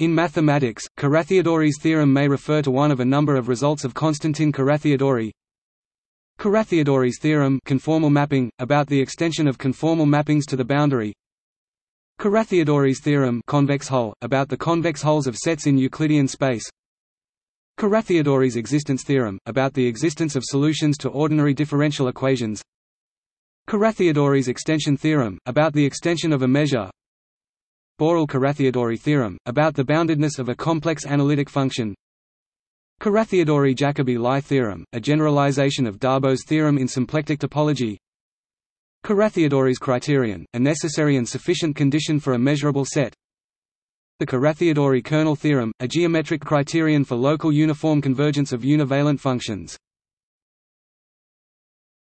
In mathematics, Carathéodory's theorem may refer to one of a number of results of Constantin Carathéodory. Carathéodory's theorem conformal mapping, about the extension of conformal mappings to the boundary. Carathéodory's theorem convex hull, about the convex hulls of sets in Euclidean space. Carathéodory's existence theorem, about the existence of solutions to ordinary differential equations. Carathéodory's extension theorem, about the extension of a measure Borel-Carathéodory theorem, about the boundedness of a complex analytic function. Carathéodory-Jacobi-Lie theorem, a generalization of Darboux theorem in symplectic topology. Carathéodory's criterion, a necessary and sufficient condition for a measurable set. The Carathéodory kernel theorem, a geometric criterion for local uniform convergence of univalent functions